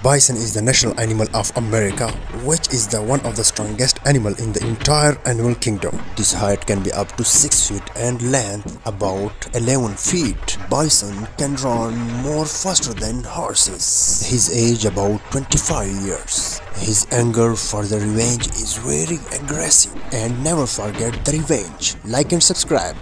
Bison is the national animal of America, which is the one of the strongest animal in the entire animal kingdom. This height can be up to 6 feet and length about 11 feet. Bison can run more faster than horses. His age about 25 years. His anger for the revenge is very aggressive and never forget the revenge. Like and subscribe.